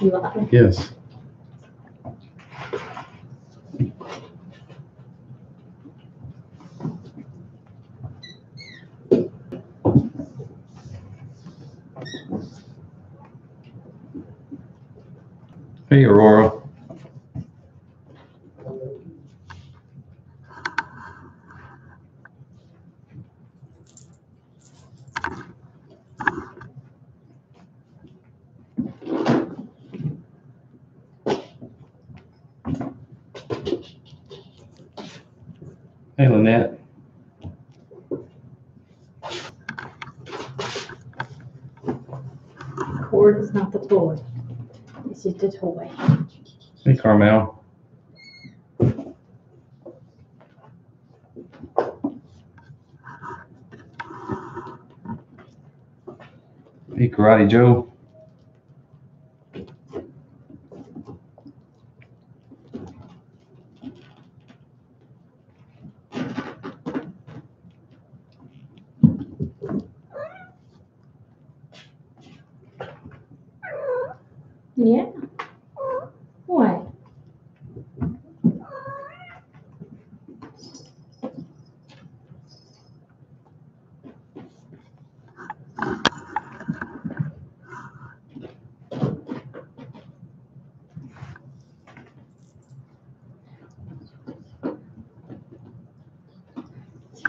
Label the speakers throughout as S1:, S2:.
S1: Yes. Hey, Aurora. Hey, Lynette.
S2: Cord is not the toy. It's just a toy.
S1: Hey, Carmel. Hey, Joe.
S2: Yeah. What?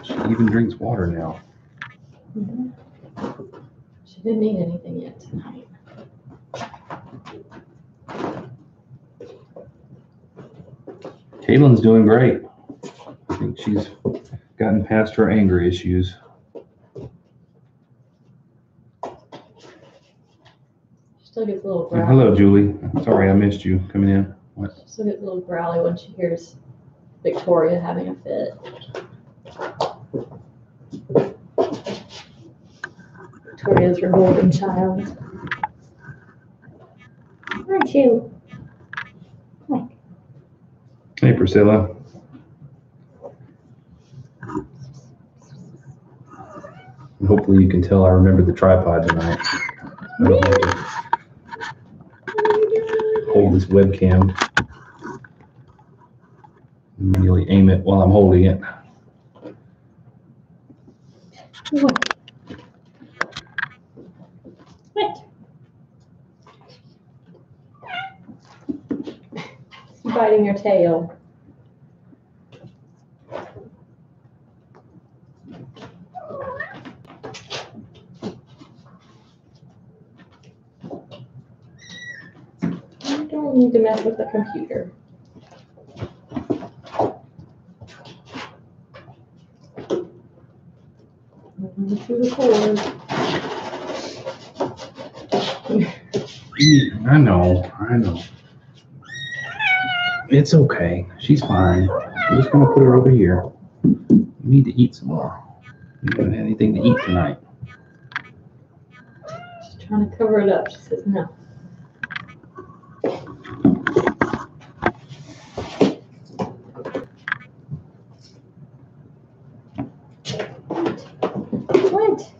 S1: She even drinks water now.
S2: Mhm. She didn't eat anything yet tonight.
S1: Caitlyn's doing great. I think she's gotten past her anger issues.
S2: She still gets a little
S1: And
S2: growly.
S1: hello, Julie. Sorry I missed you coming in. What?
S2: She still gets a little growly when she hears Victoria having a fit. Victoria's her golden child. Aren't you?
S1: Hey, Priscilla. And Hopefully you can tell I remember the tripod tonight. I don't have to hold this webcam. Really aim it while I'm holding it.
S2: What? Biting her tail. You don't need to mess with the computer. To the cord.
S1: I know, I know. It's okay. She's fine. I'm just gonna put her over here. You need to eat some more. You don't have anything to eat tonight.
S2: She's trying to cover it up. She says no. What?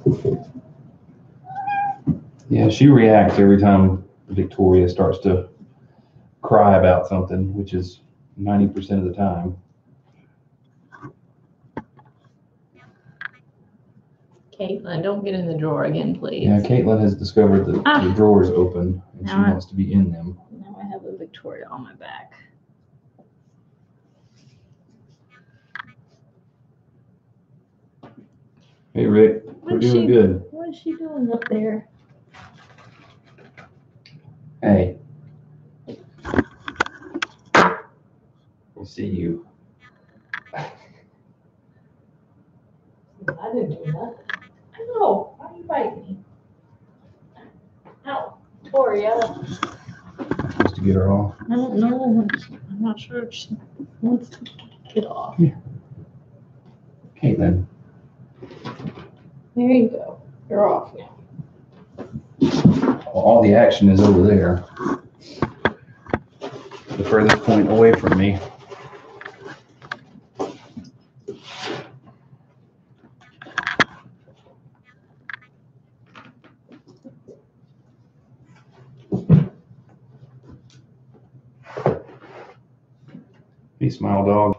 S1: Yeah, she reacts every time Victoria starts to cry about something, which is ninety percent of the time.
S2: Caitlyn, don't get in the drawer again, please.
S1: Yeah, Caitlyn has discovered that the
S2: Ah.
S1: drawers open and she
S2: I-
S1: wants to be in them.
S2: Now I have a Victoria on my back.
S1: Hey, Rick, we're doing
S2: she-
S1: good.
S2: What is she doing up there?
S1: Hey. We see you.
S2: I didn't do nothing. I know. why are you biting me? Ow, Victoria.
S1: Just to get her off.
S2: I don't know. I'm not sure if she wants to get off.
S1: Yeah. Caitlyn.
S2: There you go. You're off now.
S1: All the action is over there. The furthest point away from me. Hey, smile dog.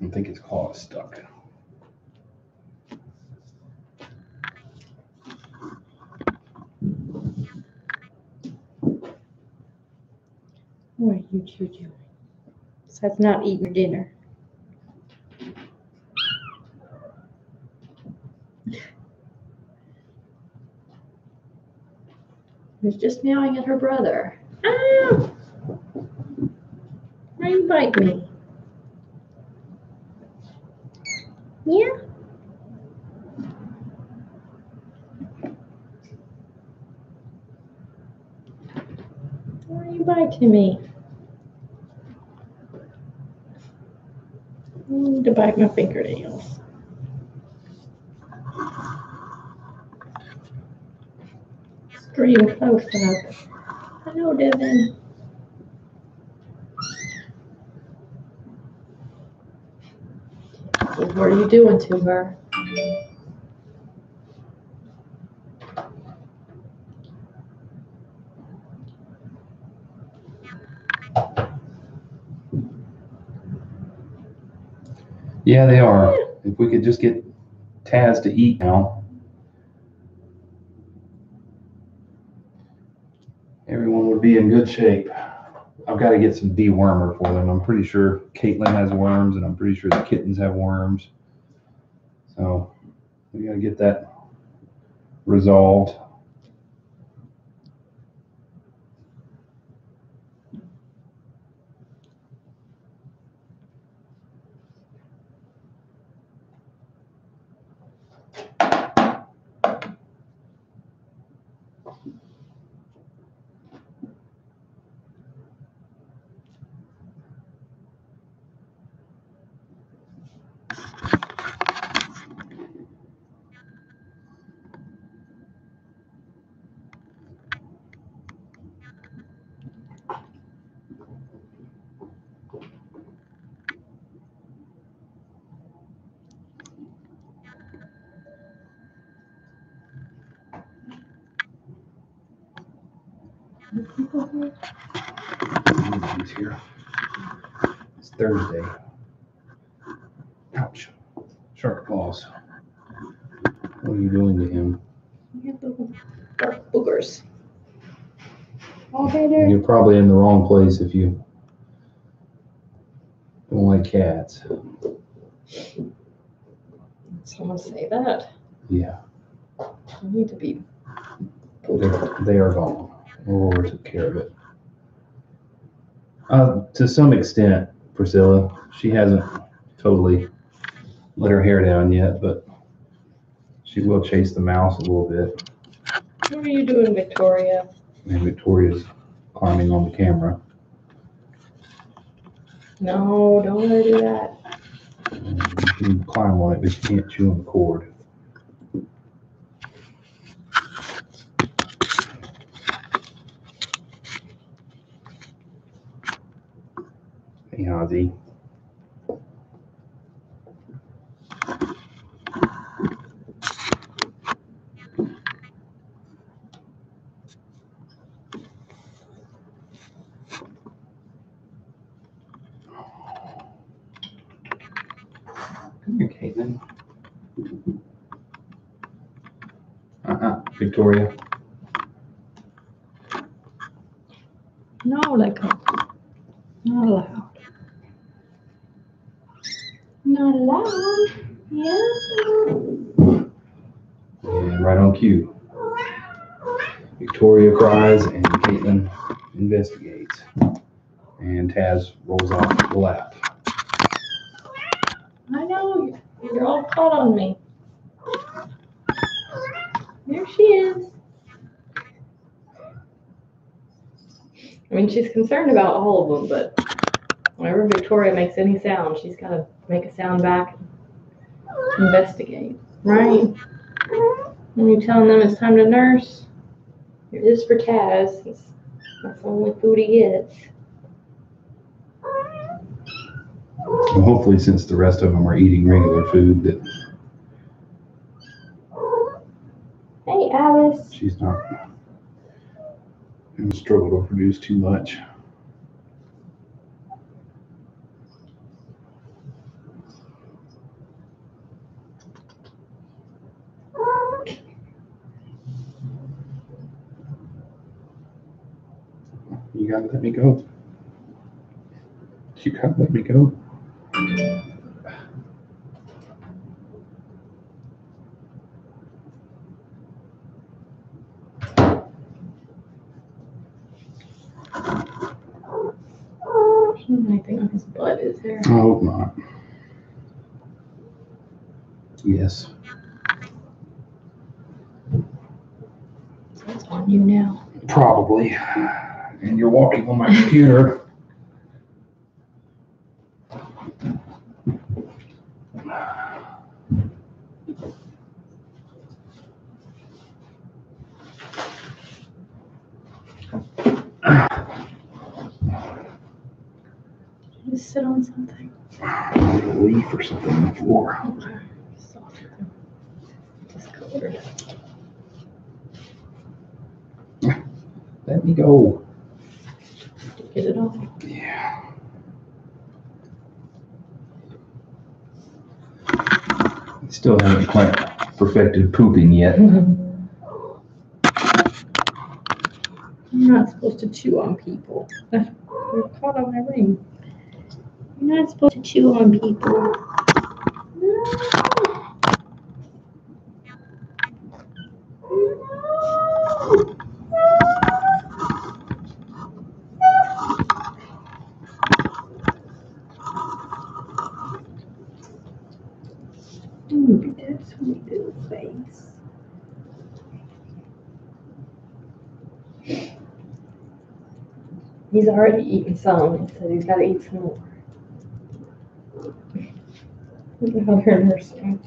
S1: I think his claw stuck.
S3: What are you two doing? Besides not eating your dinner.
S2: Who's just meowing at her brother. Ah! Why you bite me?
S3: Yeah.
S2: Why are you biting me? I need to bite my fingernails. Stream close up. Hello, Devin. What are you doing to her?
S1: Yeah, they are. If we could just get Taz to eat now. Everyone would be in good shape. I've got to get some dewormer for them. I'm pretty sure Caitlyn has worms and I'm pretty sure the kittens have worms. So we got to get that resolved. He's here. It's Thursday. Ouch. Sharp claws. What are you doing to him?
S2: You have little dark boogers. All day there.
S1: You're probably in the wrong place if you don't like cats.
S2: Someone say that.
S1: Yeah,
S2: I need to be.
S1: they're, they are gone. Aurora took care of it. Uh, to some extent, Priscilla, she hasn't totally let her hair down yet, but she will chase the mouse a little bit.
S2: What are you doing, Victoria?
S1: And Victoria's climbing on the camera.
S2: No, don't let her do that.
S1: You can climb on it, but you can't chew on the cord. Caitlyn. Uh-uh, Victoria.
S2: No, let go. Not allowed. Not allowed. Yeah.
S1: And right on cue. Victoria cries and Caitlyn investigates. And Taz rolls off the lap.
S2: I know. You're all caught on me. There she is. I mean, she's concerned about all of them, but whenever Victoria makes any sound, she's got to make a sound back, investigate. Right. When you're telling them it's time to nurse, it is for Taz. He's, that's the only food he gets.
S1: Well, hopefully, since the rest of them are eating regular food, that
S2: Hey, Alice.
S1: she's not to struggle to produce too much. You gotta let me go. You gotta let me go.
S2: Anything on his butt is there?
S1: I hope not. Yes.
S2: So it's on you now.
S1: Probably. And you're walking on my computer.
S2: Just sit on something.
S1: A leaf or something on the floor.
S2: Discolored.
S1: Let me go.
S2: Get it off.
S1: Yeah. Still haven't quite perfected pooping yet.
S2: You're not supposed to chew on people. You're caught on my ring. You're not supposed to chew on people. Look at that sweet little face. He's already eaten some, so he's gotta eat some more. Look at how they're nursing.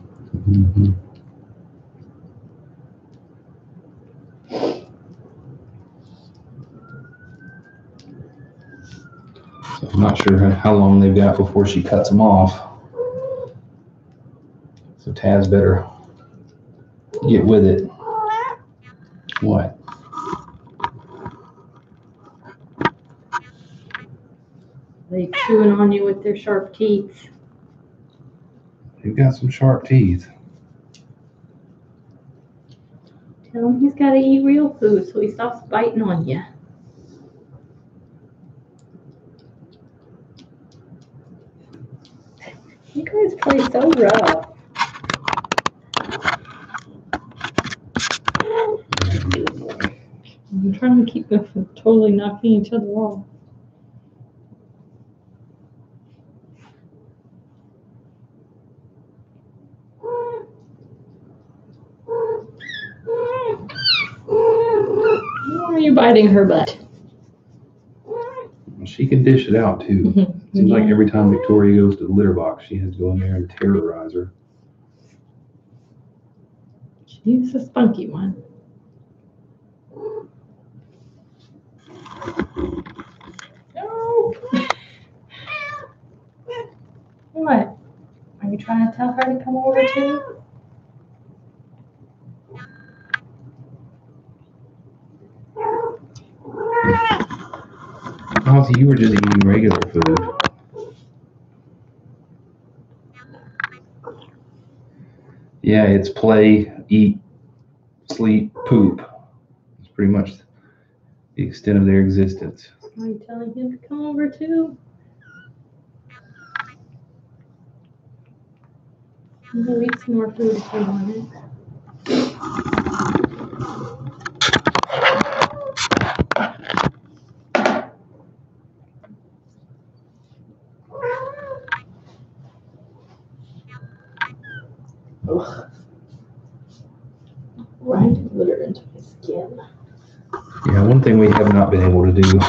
S1: I'm not sure how long they've got before she cuts them off. So Taz better get with it. What?
S2: They chewing on you with their sharp teeth.
S1: They've got some sharp teeth.
S2: Tell him he's gotta eat real food so he stops biting on you. You guys play so rough. I'm trying to keep them from totally knocking each other off. Biting her butt?
S1: She can dish it out too. Mm-hmm. Seems like mm-hmm. every time Victoria goes to the litter box, she has to go in there and terrorize her.
S2: She's a spunky one. No. What? Are you trying to tell her to come over too?
S1: Ozzy, you were just eating regular food. Yeah, it's play, eat, sleep, poop. It's pretty much the extent of their existence.
S2: Are you telling him to come over too? We'll eat some more food if you want it. Ugh. Grinding litter into my skin.
S1: Yeah, one thing we have not been able to do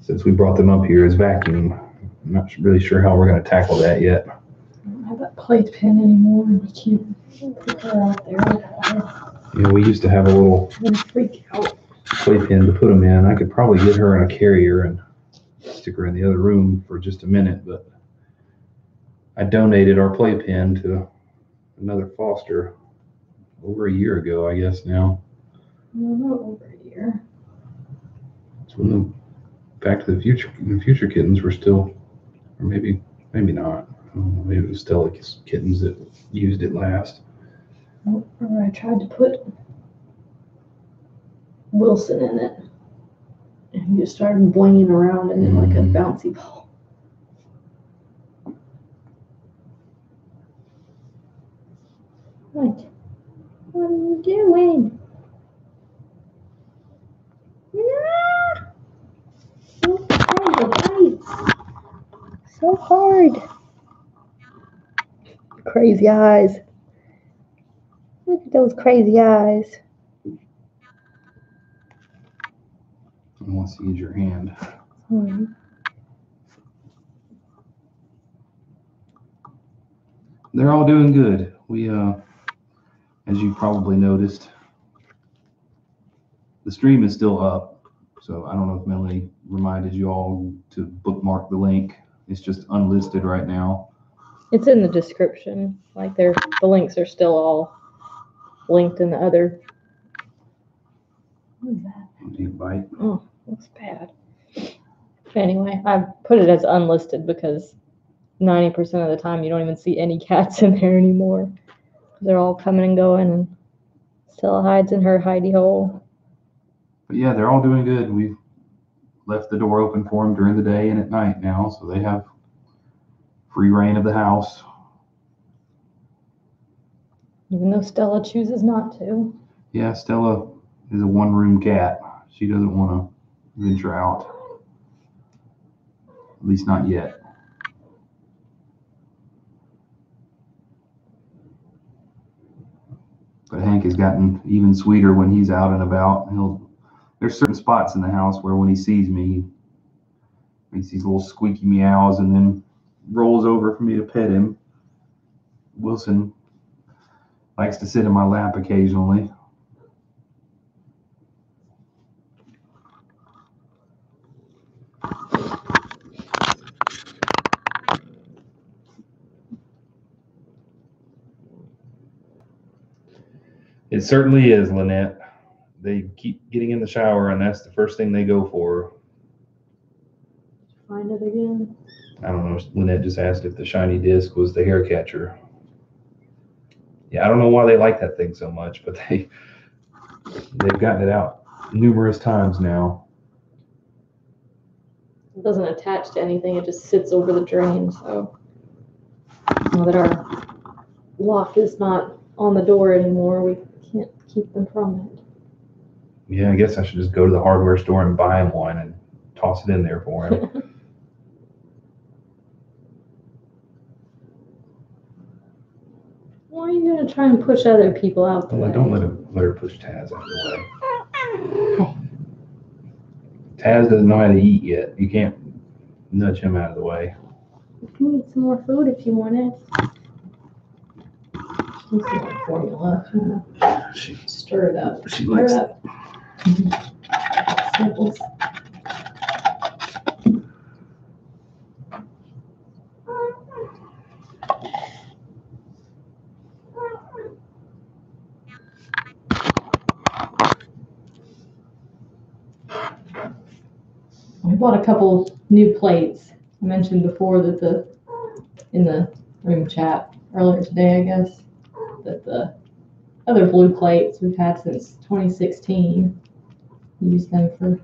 S1: since we brought them up here is vacuum. I'm not really sure how we're going to tackle that yet.
S2: I don't have that playpen anymore. and We can't put her out there.
S1: know, we used to have a little
S2: freak out.
S1: playpen to put them in. I could probably get her in a carrier and stick her in the other room for just a minute, but I donated our playpen to another foster over a year ago, I guess now.
S2: No, here.
S1: It's when the Back to the Future, the Future kittens were still, or maybe, maybe not. Know, Maybe it was still the kittens that used it last.
S2: Or I tried to put Wilson in it. And he just started blinging around in it like a
S1: Mm.
S2: bouncy ball.
S3: What? What are you doing? No! So hard to bite. So hard. Crazy eyes. Look at those crazy eyes.
S1: He wants to use your hand.
S3: Hmm.
S1: They're all doing good. We, uh, as you probably noticed, the stream is still up. So I don't know if Melanie reminded you all to bookmark the link. It's just unlisted right now.
S2: It's in the description. Like they're the links are still all linked in the other. What is that?
S1: Deep bite.
S2: Oh, looks bad. Anyway, I put it as unlisted because ninety percent of the time you don't even see any cats in there anymore. They're all coming and going, and still hides in her hidey hole.
S1: But yeah, they're all doing good. We've left the door open for them during the day and at night now, so they have free reign of the house.
S2: Even though Stella chooses not to.
S1: Yeah, Stella is a one room cat. She doesn't want to venture out. At least not yet. But Hank has gotten even sweeter when he's out and about. He'll there's certain spots in the house where when he sees me, he makes these little squeaky meows and then rolls over for me to pet him. Wilson likes to sit in my lap occasionally. It certainly is, Lynette. They keep getting in the shower, and that's the first thing they go for.
S2: Find it again.
S1: I don't know. Lynette just asked if the shiny disc was the hair catcher. Yeah, I don't know why they like that thing so much, but they they've gotten it out numerous times now.
S2: It doesn't attach to anything. It just sits over the drain. So now that our lock is not on the door anymore, we can't keep them from it.
S1: Yeah, I guess I should just go to the hardware store and buy him one and toss it in there for him.
S2: Why are you gonna try and push other people out the
S1: Well,
S2: way?
S1: don't let him let her push Taz out of the way. Taz doesn't know how to eat yet. You can't nudge him out of the way.
S2: You can eat some more food if you want it. Need some formula. if you wanna
S1: She
S2: Stir it up.
S1: she
S2: Stir
S1: likes
S2: it up. Sniffles. I bought a couple new plates. I mentioned before that the, in the room chat earlier today, I guess, that the other blue plates we've had since 2016. Use them for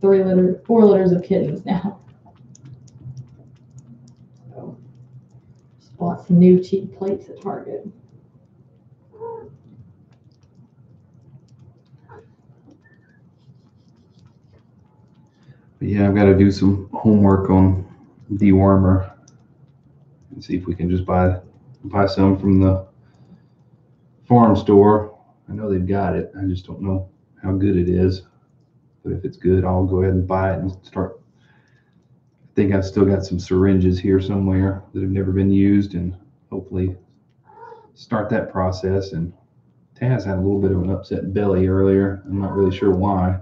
S2: three litter, four litters of kittens now. So, bought some new cheap plates at Target.
S1: Yeah, I've got to do some homework on dewormer and see if we can just buy buy some from the farm store. I know they've got it. I just don't know how good it is. But if it's good, I'll go ahead and buy it and start. I think I've still got some syringes here somewhere that have never been used, and hopefully start that process. And Taz had a little bit of an upset belly earlier. I'm not really sure why.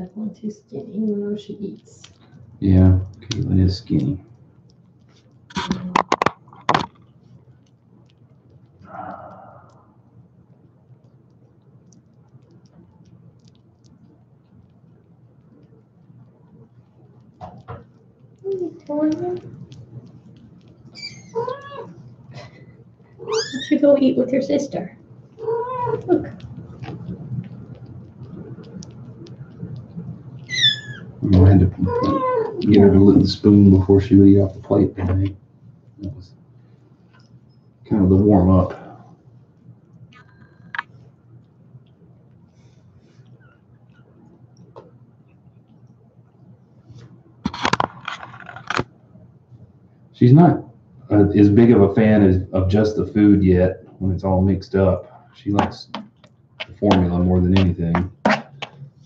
S2: Definitely too skinny, even though she eats.
S1: Yeah, Caitlyn is skinny.
S3: Victoria. You go eat with your sister. Look,
S1: I had to get her to lick the spoon before she would eat off the plate. That was kind of the warm up. She's not uh, as big of a fan as, of just the food yet when it's all mixed up. She likes the formula more than anything,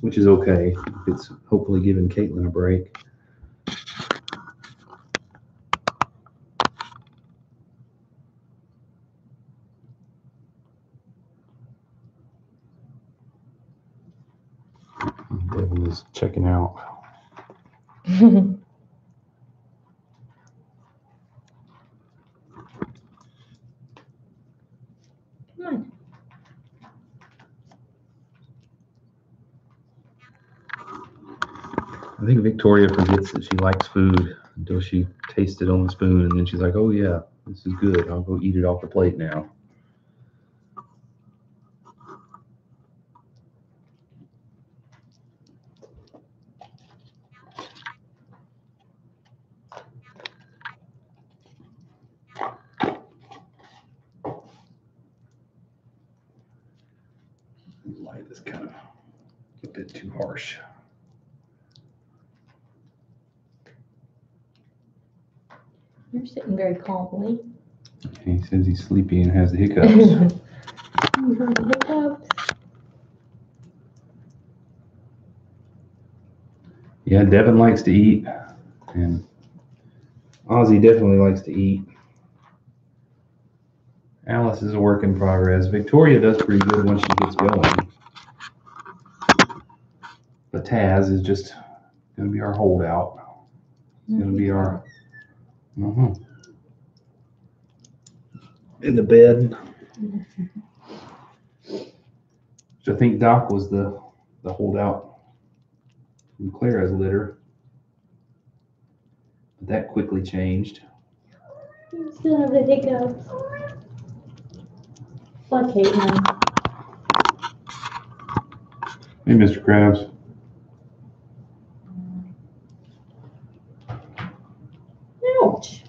S1: which is okay. It's hopefully giving Caitlyn a break. Devin is checking out.
S3: come on.
S1: I think Victoria forgets that she likes food until she tastes it on the spoon, and then she's like, "Oh yeah, this is good. I'll go eat it off the plate now." Light is kind of a bit too harsh.
S3: You're sitting
S1: He says he's sleepy and has the hiccups.
S3: You heard the hiccups.
S1: yeah, Devin likes to eat, and Ozzy definitely likes to eat. Alice is a work in progress. Victoria does pretty good when she gets going. But Taz is just going to be our holdout. It's going to be our. uh In the bed. Which I think Doc was the, the holdout from Clara's litter. But that quickly changed.
S3: Still have the hiccups. What, Caitlyn?
S1: Hey, Mr. Krabs.
S3: Ouch.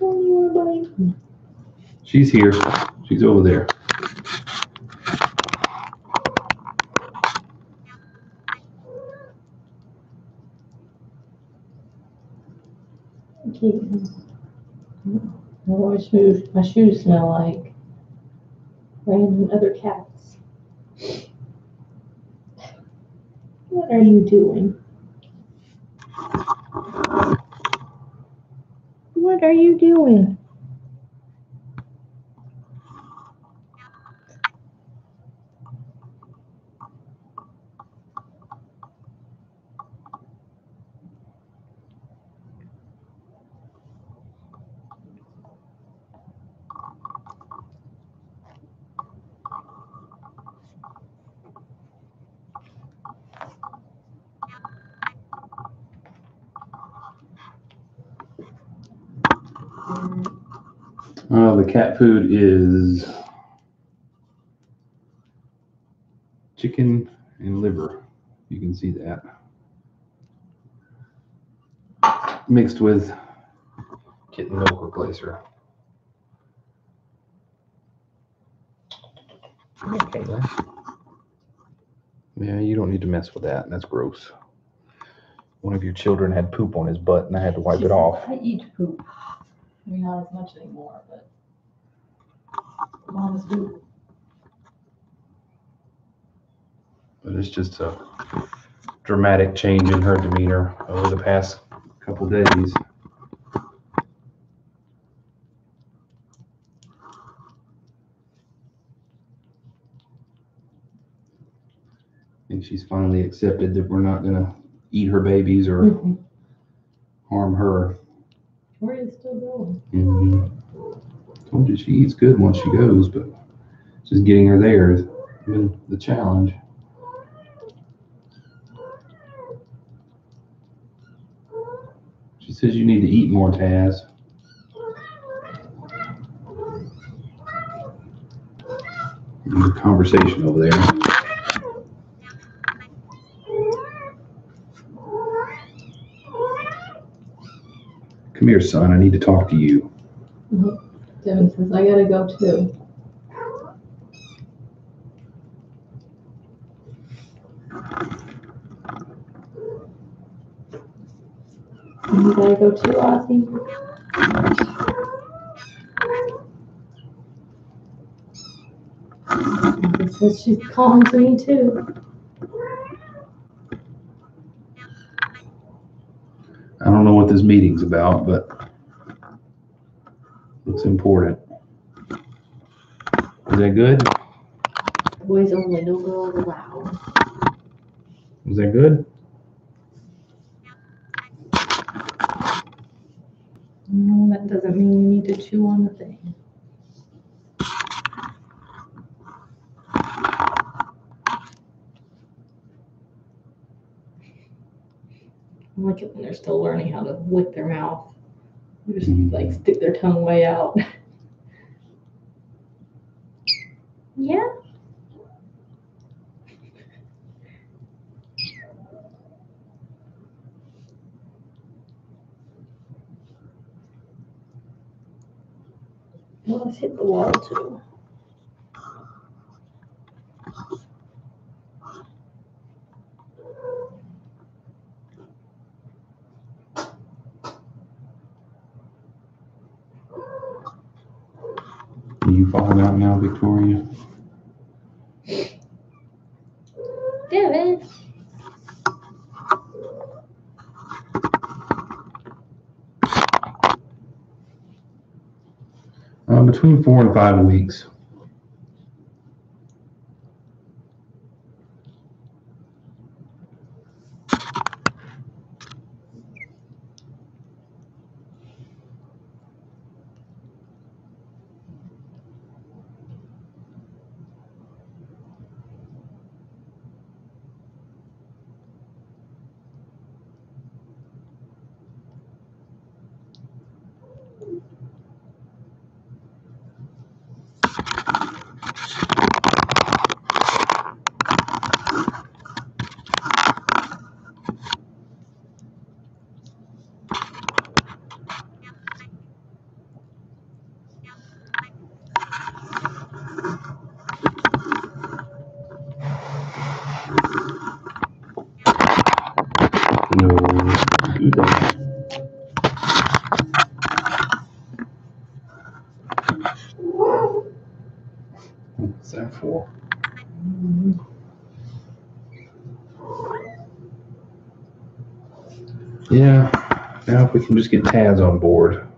S3: Oh, you are biting.
S1: She's here. She's over there.
S2: What my shoes, my shoes smell like? Random other cats.
S3: What are you doing? What are you doing?
S1: Uh, the cat food is chicken and liver. You can see that. Mixed with kitten milk replacer. Okay, Yeah, you don't need to mess with that. That's gross. One of your children had poop on his butt and I had to wipe it off.
S2: I eat poop. I mean, not as much anymore, but moms do.
S1: But it's just a dramatic change in her demeanor over the past couple days. I think she's finally accepted that we're not gonna eat her babies or
S2: Mhm.
S1: harm her.
S2: Victoria's still going.
S1: Mhm. Told you she eats good once she goes, but just getting her there has been the challenge. She says you need to eat more, Taz. Conversation over there. Come here, son. I need to talk to you. Mm-hmm.
S2: Devin says, I gotta go too. You gotta go too, Ozzy? It says she's calling to me too.
S1: I don't know what this meeting's about, but looks important. Is that good?
S3: Boys only, no girls allowed.
S1: Is that good?
S2: No, that doesn't mean you need to chew on the thing. I like it when they're still learning how to lick their mouth. Just
S1: Mhm.
S2: like stick their tongue way out. Yeah.
S3: Well, let's hit the wall too.
S1: Are you falling out now, Victoria?
S3: Devin.
S1: Uh, between four and five weeks. No, do that. What's that for? Yeah, now if we can just get Taz on board.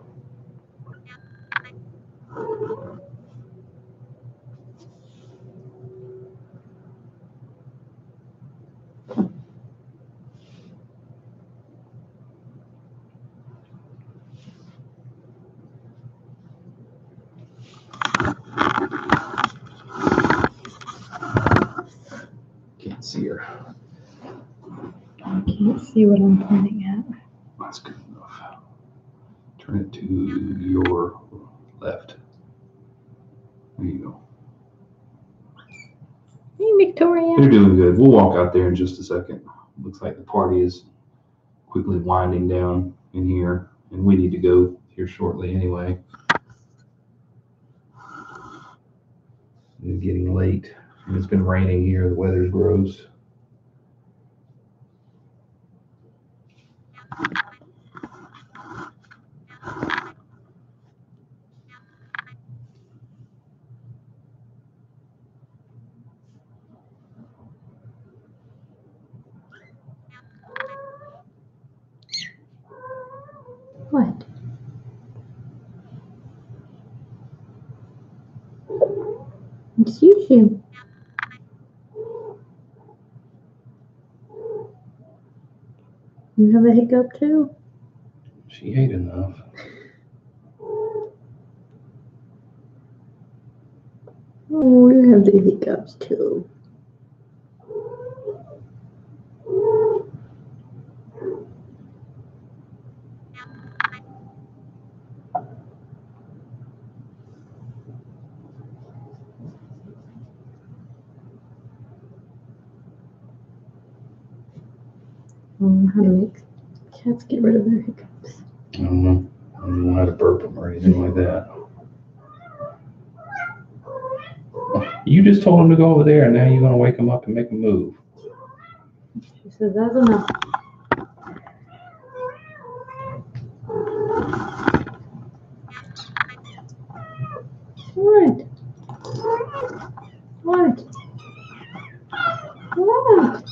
S1: Can't see her.
S3: I can't see what I'm pointing at.
S1: That's good enough. Turn it to your left. There you go.
S3: Hey, Victoria.
S1: You're doing good. We'll walk out there in just a second. Looks like the party is quickly winding down in here, and we need to go here shortly anyway. It's getting late, and it's been raining here. The weather's gross.
S2: Excuse you. You have a hiccup too?
S1: She ate enough.
S2: Oh, you have the hiccups too. Um, how to make cats get rid of their hiccups.
S1: I don't know. I don't know how to burp them or anything like that. You just told him to go over there, and now you're gonna wake him up and make him move.
S2: She says that's enough. What? What? What?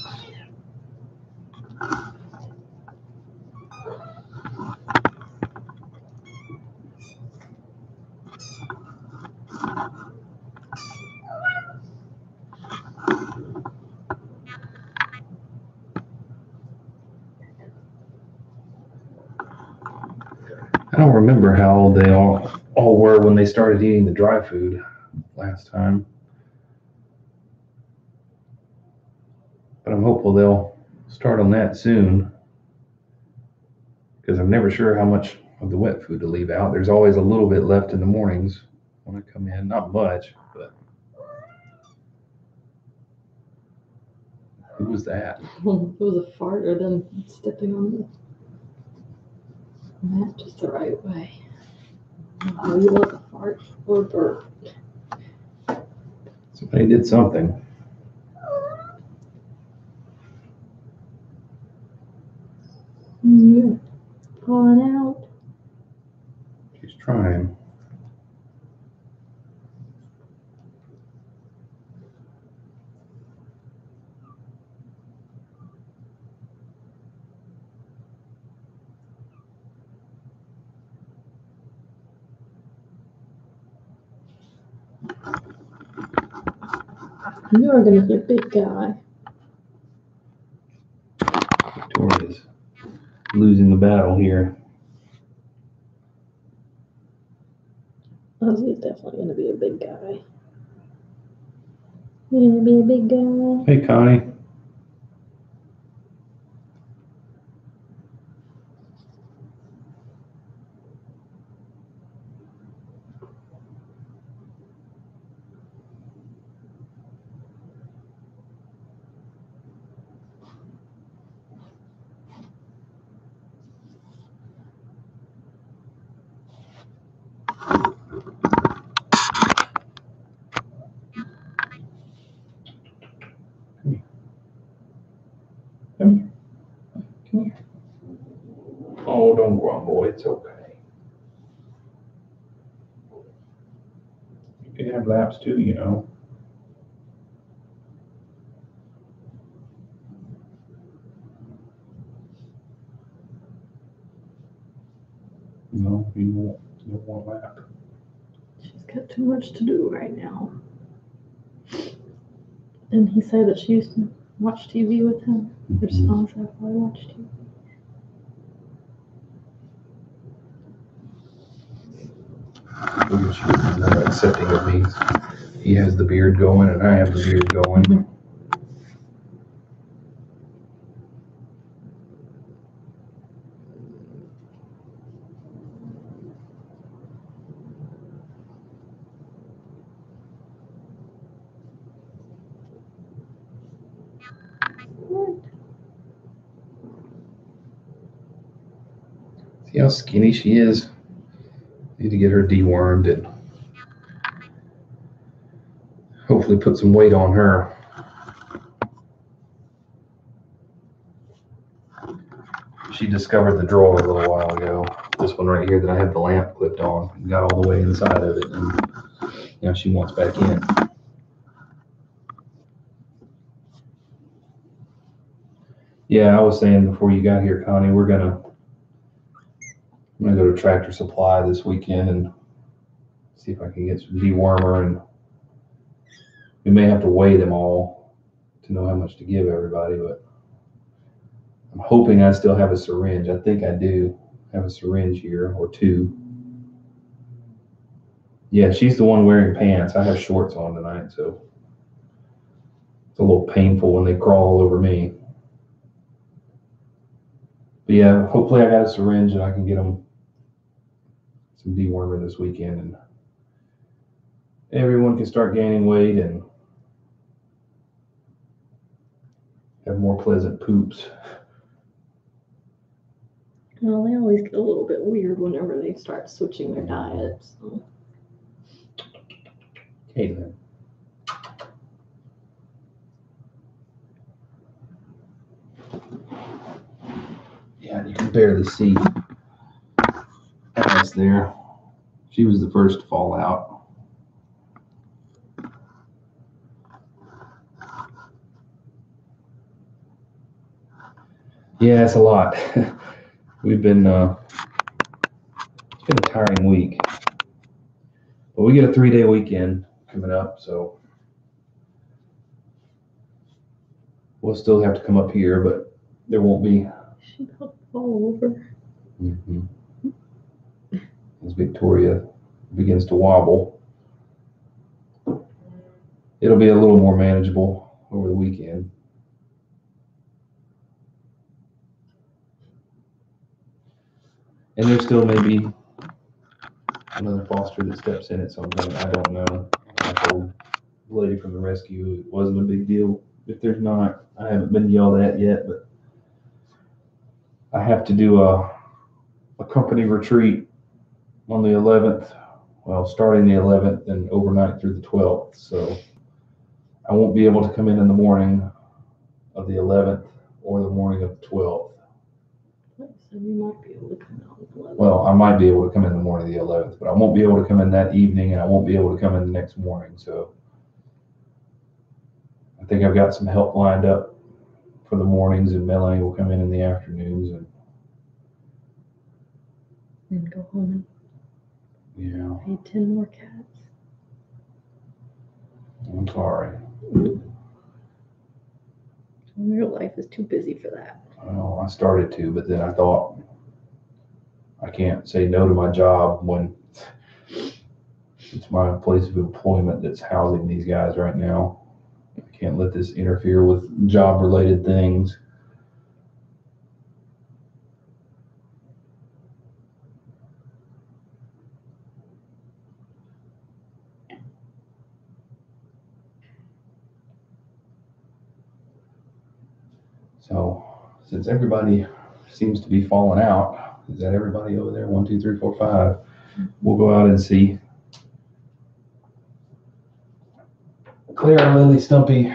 S1: I don't remember how old they all all were when they started eating the dry food last time. But I'm hopeful they'll start on that soon. Because I'm never sure how much of the wet food to leave out. There's always a little bit left in the mornings when I come in. Not much, but. Who was that?
S4: It was a fart or them stepping on the mat just the right way. Oh, you want a fart or burp?
S1: Somebody did something.
S2: You pulling out.
S1: She's trying.
S2: You are gonna be a big guy.
S1: Victoria's losing the battle here.
S2: Ozzy is definitely gonna be a big guy. You gonna be a big guy?
S1: Hey, Connie. Come here. Come here. Oh, don't grumble. It's okay. You can have laps too, you know. No, you won't. You want lap.
S2: She's got too much to do right now. And he said that she used to watch TV with him. Which
S1: Mhm.
S2: songs I probably watch TV.
S1: Was not accepting of me. He has the beard going and I have the beard going. See how skinny she is? Need to get her dewormed and hopefully put some weight on her. She discovered the drawer a little while ago. This one right here that I have the lamp clipped on got all the way inside of it. And now she wants back in. Yeah, I was saying before you got here, Connie, we're gonna I'm gonna go to Tractor Supply this weekend and see if I can get some dewormer and we may have to weigh them all to know how much to give everybody, but I'm hoping I still have a syringe. I think I do have a syringe here or two. Yeah, she's the one wearing pants. I have shorts on tonight, so it's a little painful when they crawl all over me. But yeah, hopefully I got a syringe and I can get them some dewormer this weekend and everyone can start gaining weight and have more pleasant poops.
S3: Well, they always get a little bit weird whenever they start switching their diets. So.
S1: Caitlyn. Yeah, you can barely see there. She was the first to fall out. Yeah, it's a lot. We've been, uh, it's been a tiring week. But we get a three day weekend coming up, so we'll still have to come up here, but there won't be.
S3: She about to fall over.
S1: As Victoria begins to wobble, it'll be a little more manageable over the weekend. And there still may be another foster that steps in at some point. I don't know. I told the lady from the rescue it wasn't a big deal. If there's not, I haven't been yelled at yet, but I have to do a a company retreat on the 11th. Well, starting the 11th and overnight through the 12th. So I won't be able to come in in the morning of the 11th or the morning of the 12th.
S3: So you might be able to come out with 11.
S1: Well, I might be able to come in the morning of the 11th, but I won't be able to come in that evening and I won't be able to come in the next morning. So I think I've got some help lined up for the mornings and Melanie will come in in the afternoons and
S3: Then go home
S1: yeah,
S3: and feed 10 more cats.
S1: I'm sorry.
S3: Your life is too busy for that.
S1: Well, I started to, but then I thought I can't say no to my job when it's my place of employment that's housing these guys right now. I can't let this interfere with job related things. So, since everybody seems to be falling out, is that everybody over there? One, two, three, four, five. We'll go out and see Claire, Lily, Stumpy,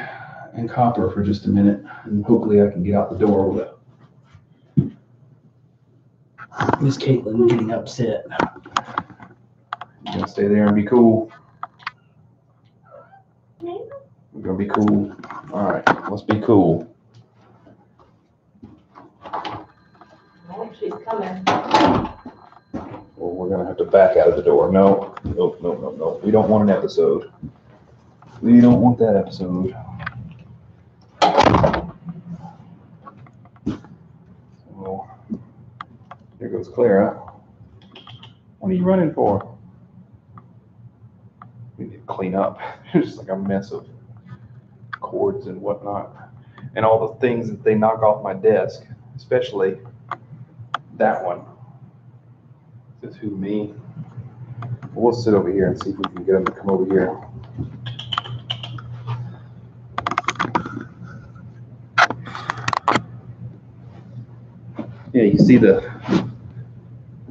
S1: and Copper for just a minute, and hopefully I can get out the door without Miss Caitlyn getting upset. You gonna stay there and be cool? We're gonna be cool. All right, let's be cool.
S2: She's coming.
S1: Well, we're gonna have to back out of the door. No, no, no, no, no. We don't want an episode. We don't want that episode. So, here goes Clara. What are you running for? We need to clean up. It's just like a mess of cords and whatnot. And all the things that they knock off my desk, especially that one. Says who, me? We'll sit over here and see if we can get them to come over here. Yeah, you see the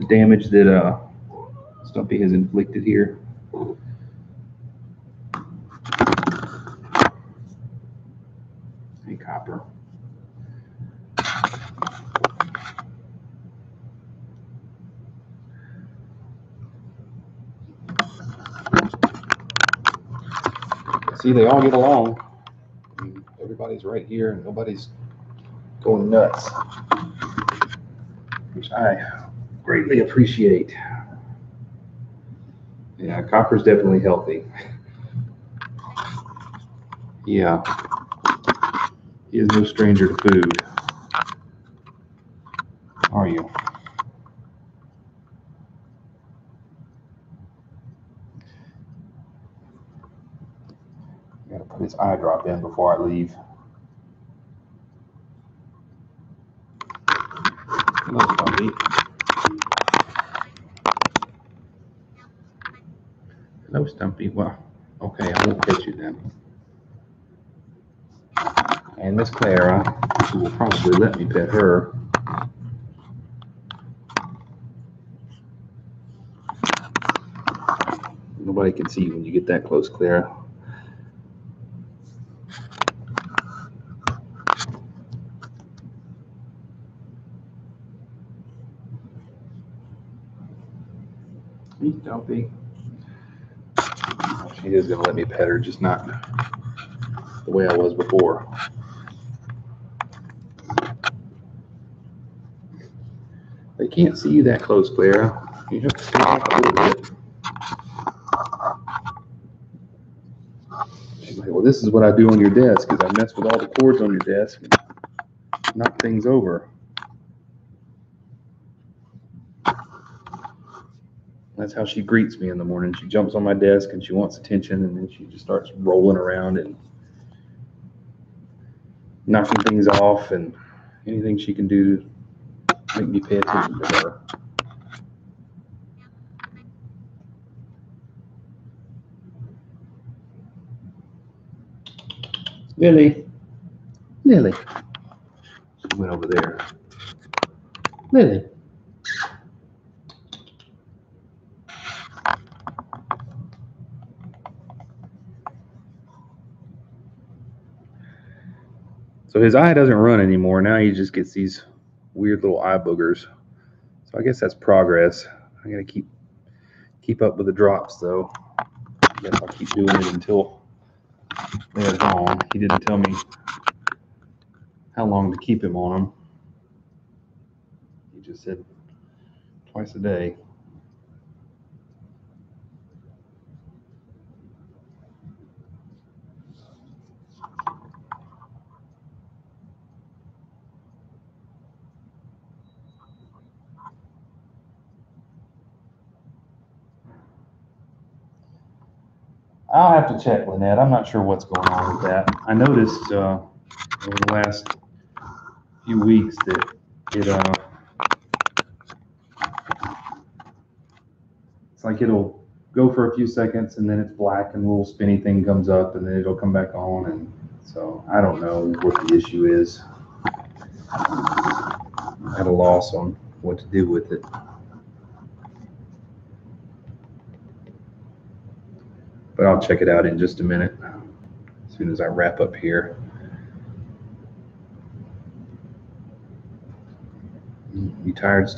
S1: damage that uh, Stumpy has inflicted here. Hey, Copper. See, they all get along. Everybody's right here and nobody's going nuts. Which I greatly appreciate. Yeah, Copper's definitely healthy. Yeah. He is no stranger to food. Are you? Gotta put his eye drop in before I leave. Hello, Stumpy. Hello, Stumpy. Well, okay, I won't pet you then. And Miss Clara, who will probably let me pet her. Nobody can see you when you get that close, Clara. Hey, Stumpy. She is gonna let me pet her, just not the way I was before. They can't see you that close, Clara. You have to stay back a little bit. She's like, well, this is what I do on your desk, is I mess with all the cords on your desk and knock things over. That's how she greets me in the morning. She jumps on my desk and she wants attention, and then she just starts rolling around and knocking things off and anything she can do to make me pay attention to her. Lily. Lily. She went over there. Lily. So his eye doesn't run anymore. Now he just gets these weird little eye boogers. So I guess that's progress. I gotta keep keep up with the drops though. I guess I'll keep doing it until they're gone. He didn't tell me how long to keep him on them. He just said twice a day. I'll have to check, Lynette. I'm not sure what's going on with that. I noticed uh, over the last few weeks that it uh, it's like it'll go for a few seconds and then it's black and a little spinny thing comes up and then it'll come back on and so I don't know what the issue is. I'm at a loss on what to do with it. But I'll check it out in just a minute um, as soon as I wrap up here. You tired,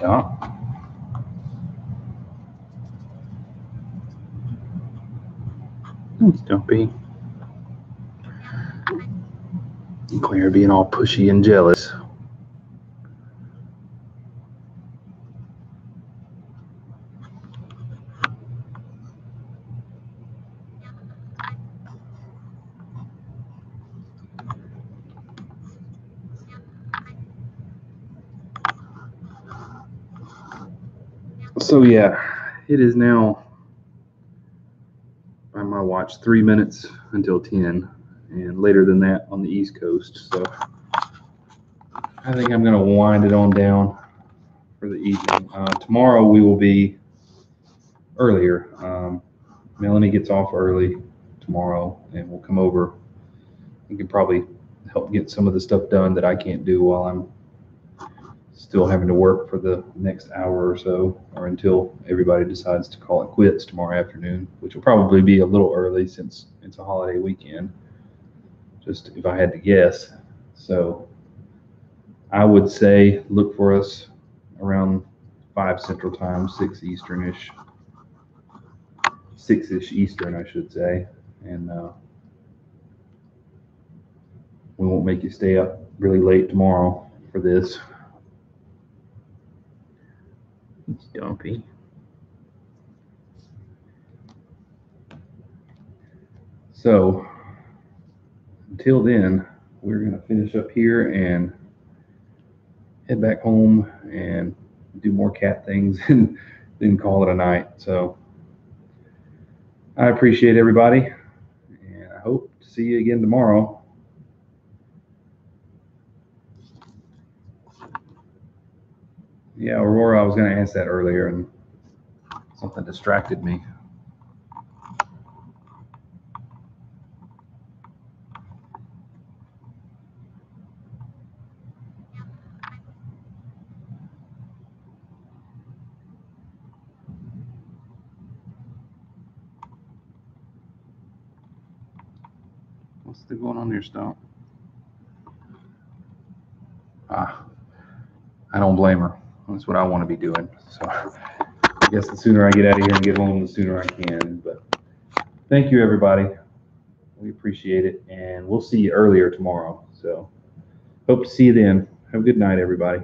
S1: Stump. Stumpy. Claire being all pushy and jealous. So yeah, it is now by my watch three minutes until ten, and later than that on the East Coast. So I think I'm gonna wind it on down for the evening. Uh, tomorrow we will be earlier. Um, Melanie gets off early tomorrow, and we'll come over. We can probably help get some of the stuff done that I can't do while I'm still having to work for the next hour or so, or until everybody decides to call it quits tomorrow afternoon, which will probably be a little early since it's a holiday weekend. Just if I had to guess. So I would say look for us around five Central Time, six Easternish, six-ish Eastern, I should say, and uh, we won't make you stay up really late tomorrow for this.
S5: Dumpy.
S1: So until then, we're gonna finish up here and head back home and do more cat things and then call it a night. So I appreciate everybody and I hope to see you again tomorrow. Yeah, Aurora, I was gonna ask that earlier and something distracted me. What's the going on your stump? Ah, I don't blame her. That's what I want to be doing. So I guess the sooner I get out of here and get home, the sooner I can. But thank you, everybody. We appreciate it, and we'll see you earlier tomorrow. So hope to see you then. Have a good night, everybody.